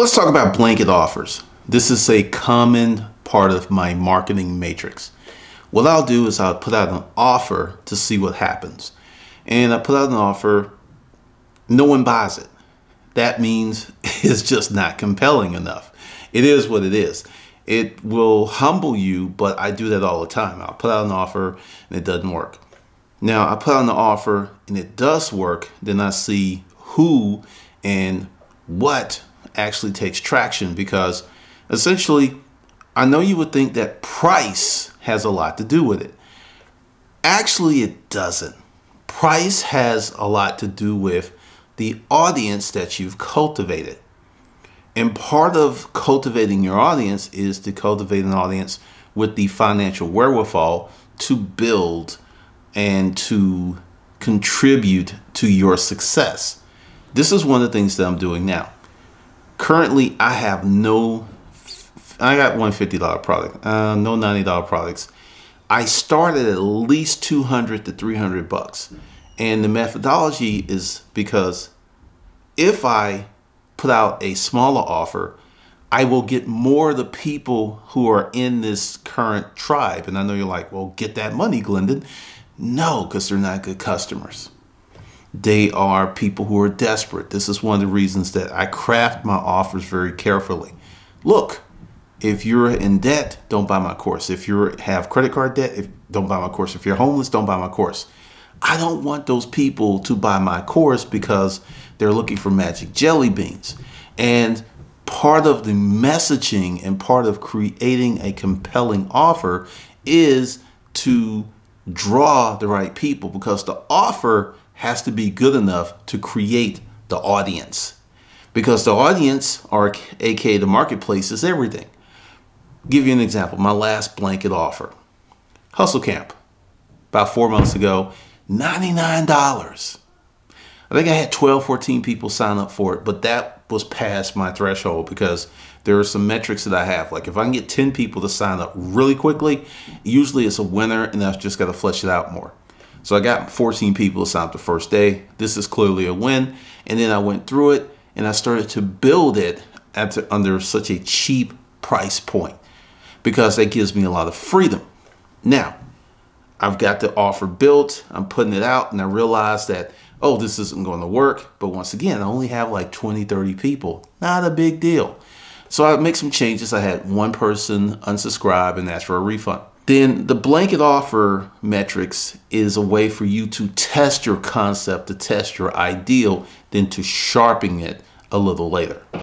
Let's talk about blanket offers. This is a common part of my marketing matrix. What I'll do is I'll put out an offer to see what happens. And I put out an offer, no one buys it. That means it's just not compelling enough. It is what it is. It will humble you, but I do that all the time. I'll put out an offer and it doesn't work. Now I put out an offer and it does work, then I see who and what actually takes traction because essentially, I know you would think that price has a lot to do with it. Actually, it doesn't. Price has a lot to do with the audience that you've cultivated. And part of cultivating your audience is to cultivate an audience with the financial wherewithal to build and to contribute to your success. This is one of the things that I'm doing now currently I have no I got one $50 product, uh, no $90 products. I started at least 200 to 300 bucks. And the methodology is because if I put out a smaller offer, I will get more of the people who are in this current tribe. And I know you're like, well, get that money, Glendon. No, because they're not good customers. They are people who are desperate. This is one of the reasons that I craft my offers very carefully. Look, if you're in debt, don't buy my course. If you have credit card debt, if, don't buy my course. If you're homeless, don't buy my course. I don't want those people to buy my course because they're looking for magic jelly beans. And part of the messaging and part of creating a compelling offer is to draw the right people because the offer has to be good enough to create the audience. Because the audience, or aka the marketplace, is everything. give you an example. My last blanket offer. Hustle Camp. About four months ago, $99. I think I had 12, 14 people sign up for it, but that was past my threshold because there are some metrics that I have. Like if I can get 10 people to sign up really quickly, usually it's a winner and I've just got to flesh it out more. So I got 14 people to sign up the first day. This is clearly a win. And then I went through it and I started to build it at under such a cheap price point because that gives me a lot of freedom. Now, I've got the offer built, I'm putting it out, and I realize that, oh, this isn't going to work. But once again, I only have like 20, 30 people. Not a big deal. So I make some changes. I had one person unsubscribe and ask for a refund then the blanket offer metrics is a way for you to test your concept, to test your ideal, then to sharpen it a little later.